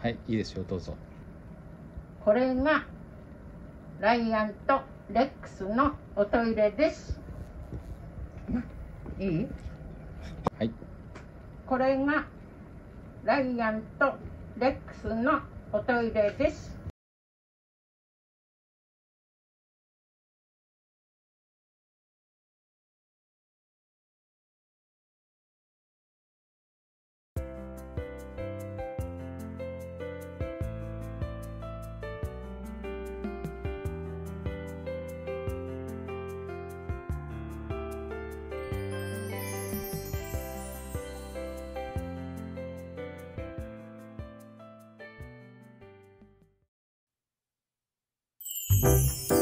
はいいいですよどうぞ。これがライアンとレックスのおトイレです。いい？はい。これがライアンとレックスのおトイレです Música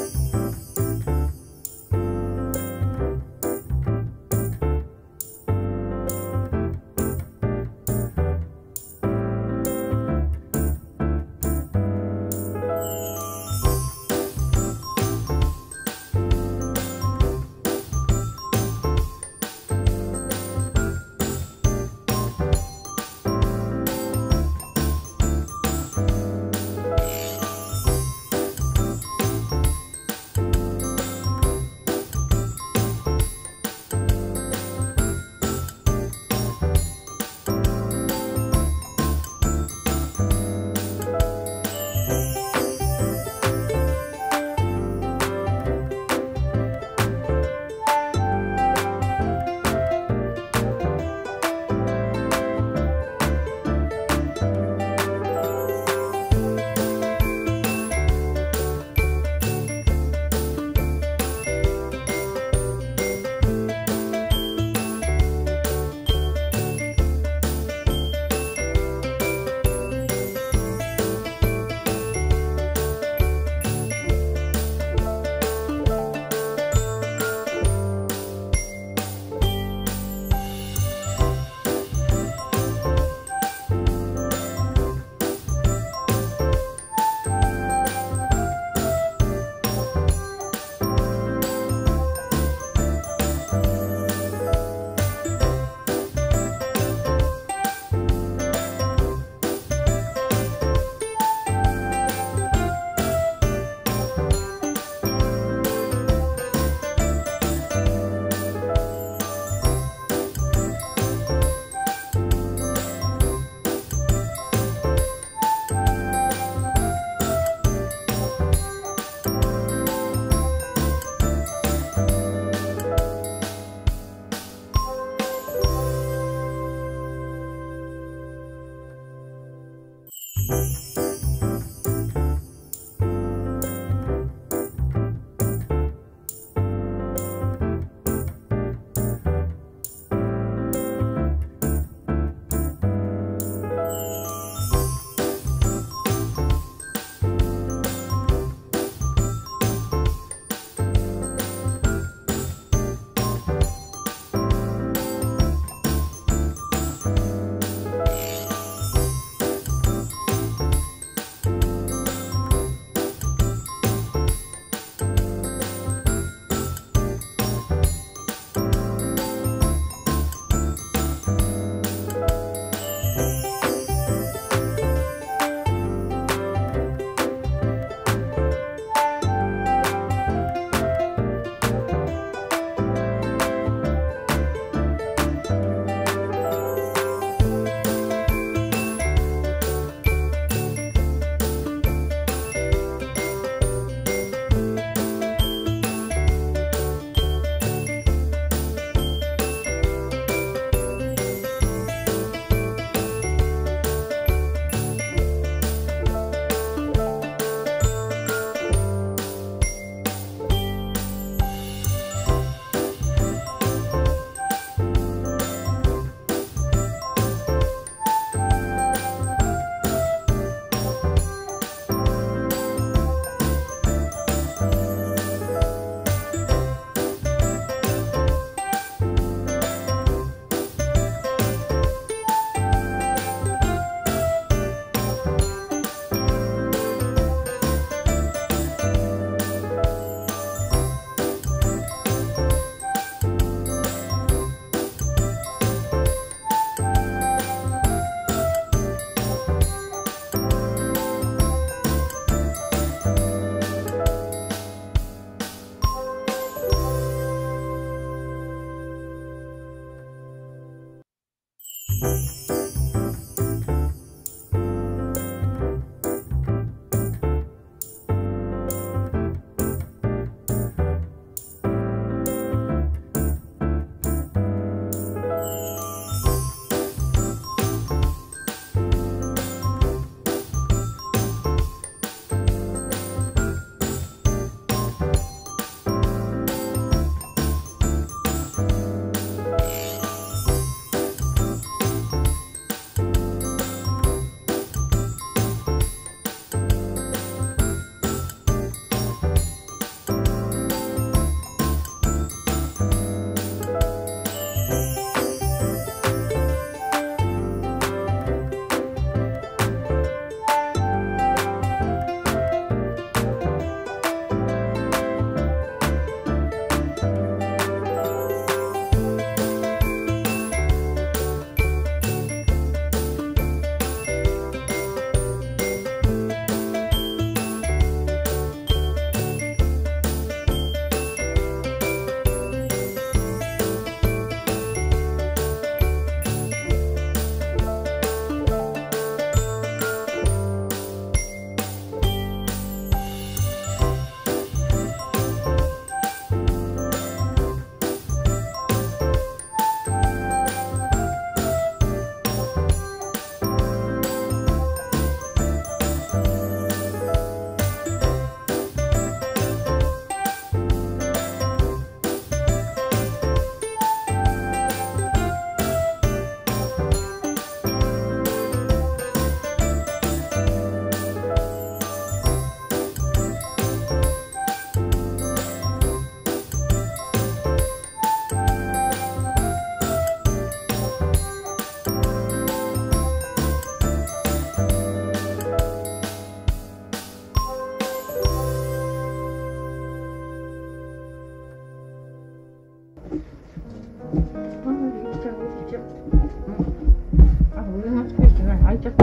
ちゃっん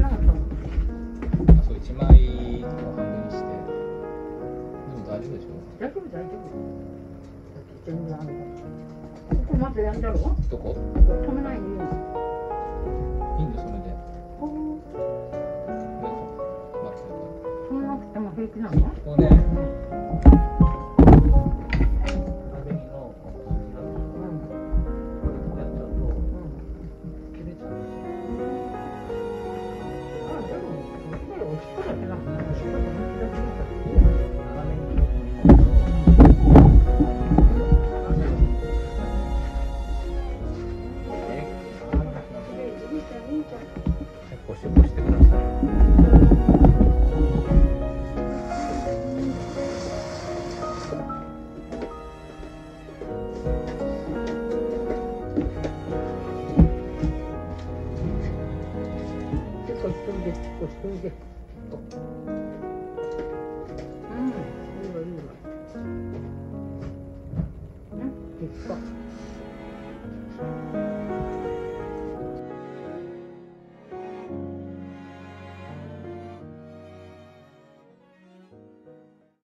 なかったもんあそう一枚を半分にして。でも大丈夫でしょ大丈夫大丈夫だって全然あんだここまずやんだろこどこ？こ止めないでいいの？いいんだよそれで。こう止めなくても平気なの？ここね